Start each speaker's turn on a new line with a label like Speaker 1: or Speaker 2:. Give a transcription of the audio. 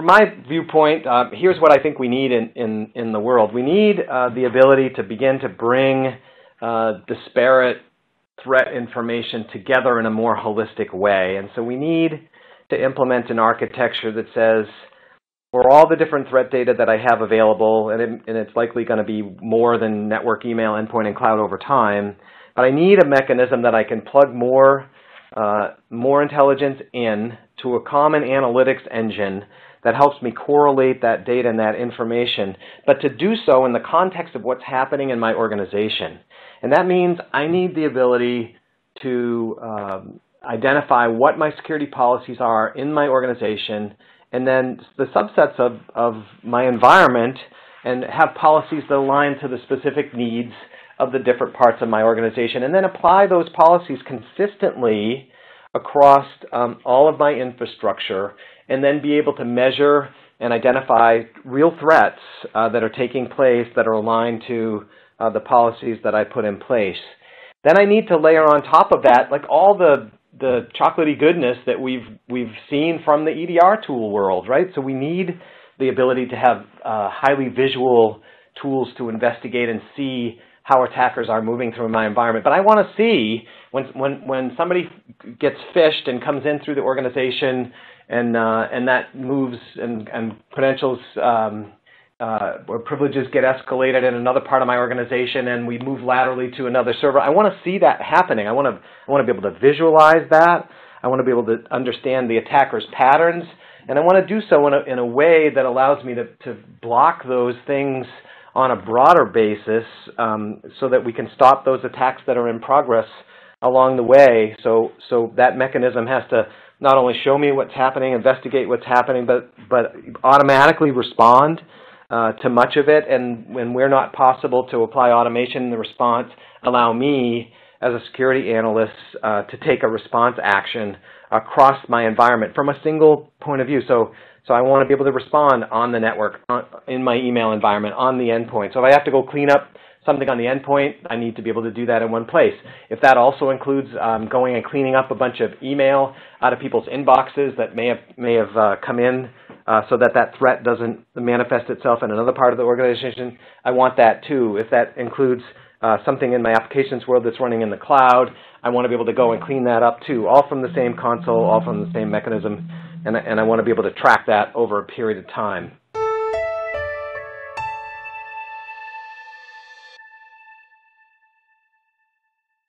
Speaker 1: from my viewpoint, uh, here's what I think we need in, in, in the world. We need uh, the ability to begin to bring uh, disparate threat information together in a more holistic way. And so we need to implement an architecture that says, for all the different threat data that I have available, and, it, and it's likely going to be more than network, email, endpoint, and cloud over time, but I need a mechanism that I can plug more, uh, more intelligence in to a common analytics engine that helps me correlate that data and that information, but to do so in the context of what's happening in my organization. And that means I need the ability to um, identify what my security policies are in my organization and then the subsets of, of my environment and have policies that align to the specific needs of the different parts of my organization and then apply those policies consistently across um, all of my infrastructure and then be able to measure and identify real threats uh, that are taking place that are aligned to uh, the policies that I put in place. Then I need to layer on top of that like all the the chocolatey goodness that we've we've seen from the EDR tool world, right? So we need the ability to have uh, highly visual tools to investigate and see how attackers are moving through my environment. But I want to see when when when somebody gets phished and comes in through the organization and uh, and that moves and and credentials um, uh, or privileges get escalated in another part of my organization and we move laterally to another server. I want to see that happening. I want to I want to be able to visualize that. I want to be able to understand the attacker's patterns, and I want to do so in a in a way that allows me to to block those things on a broader basis, um, so that we can stop those attacks that are in progress along the way. So so that mechanism has to not only show me what's happening, investigate what's happening, but but automatically respond uh, to much of it. And when we're not possible to apply automation in the response, allow me as a security analyst uh, to take a response action across my environment from a single point of view. So, so I want to be able to respond on the network, on, in my email environment, on the endpoint. So if I have to go clean up something on the endpoint, I need to be able to do that in one place. If that also includes um, going and cleaning up a bunch of email out of people's inboxes that may have, may have uh, come in uh, so that that threat doesn't manifest itself in another part of the organization, I want that too. If that includes uh, something in my applications world that's running in the cloud, I want to be able to go and clean that up too, all from the same console, all from the same mechanism, and, and I want to be able to track that over a period of time.